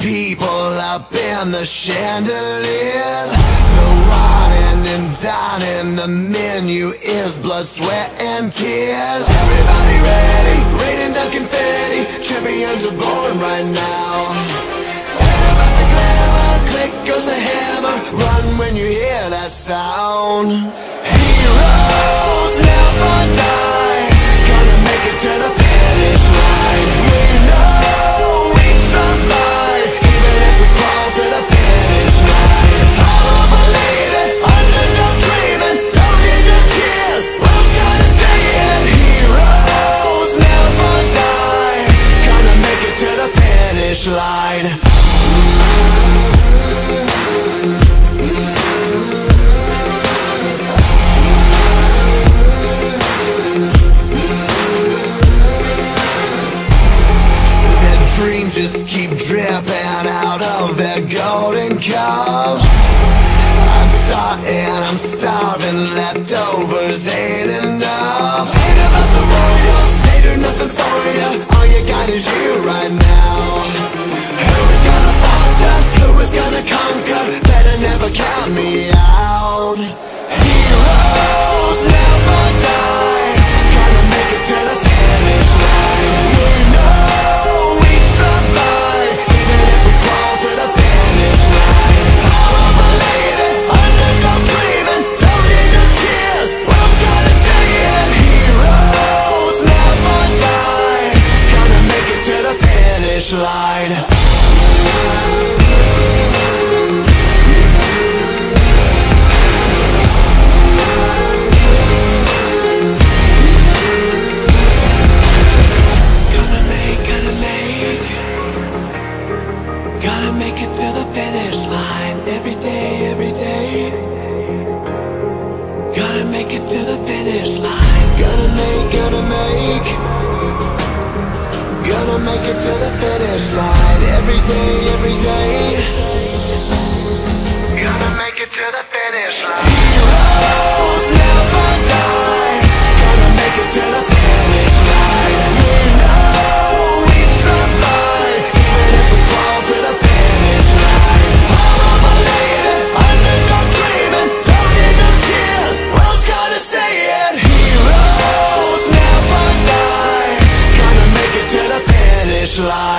people up in the chandeliers. The wine and dining, the menu is blood, sweat, and tears. Everybody ready, raining down confetti. Champions are born right now. About the glamour, click goes the hammer. Run when you hear that sound. Heroes never die. Finish line. Dreams just keep dripping out of their golden cups. I'm starting, I'm starving, leftovers ain't enough. Ain't about the royals, they do nothing for you. All you got is you right now. Line. Gonna make, gonna make Gotta make it to the finish line every day, every day. Gonna make it through the finish make it to the finish line. Every day, every day. Gotta make it to the finish line finish line.